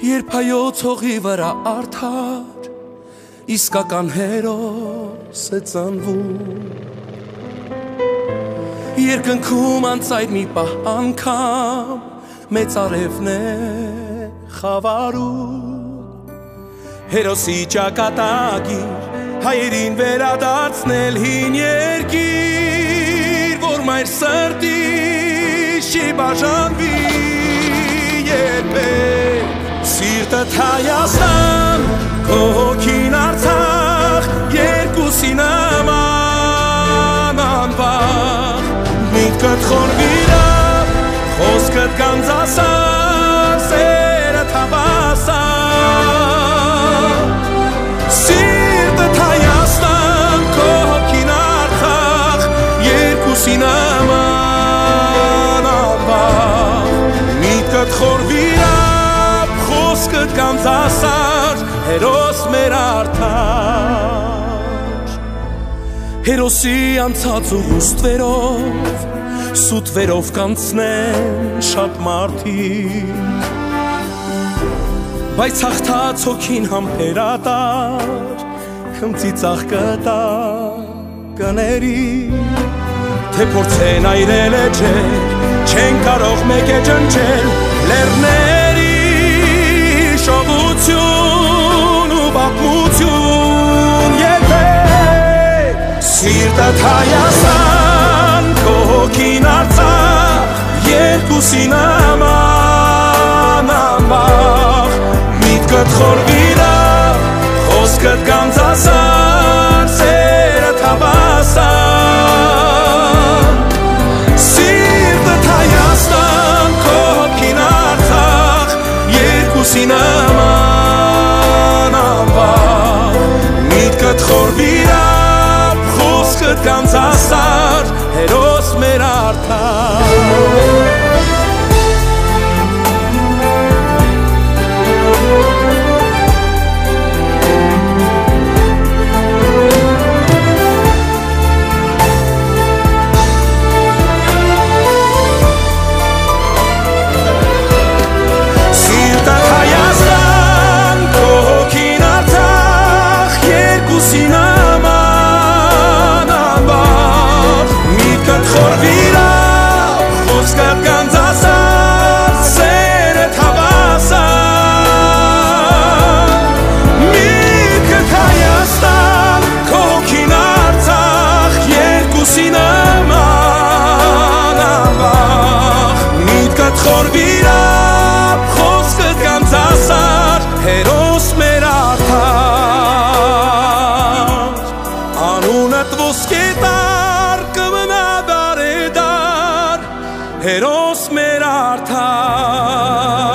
Երբ հայոց հողի վրա արդար իսկական հերոս է ծնվում Երկնքում անցայր մի պահ անգամ մեծ արևն է խավարում Հերոսի ճակատագիր հայերին վերադարձնել հին երկիր որ մայր սրտի չի բաժանվի Սիրտդ Հայաստան, քո հերոս մեր արդար հերոսի անցած ուղուստվերով սուտվերով կանցնեն շատ մարդիկ բայց հաղթած հոգին համբերատար խմծի ծաղկտա կների թե փորձեն այրել է ջեր չեն կարող մեկ է ջնջել լեռներ Սիրտդ Հայաստան, քո հոգին Արցախ, երկուսի նման անվախ Միտքդ խորվիրա, խոսքդ գանձասար, սերդ հավասար Սիրտդ Հայաստան, քո հոգին Արցախ, երկուսի նման խոսքդ կանցասար, հերոս մեր արդար խորվիրա, խոսքդ կանցասար, հերոս մեր արդար Անունդ ոսկե տար, կմնա դար է դար, հերոս մեր արդար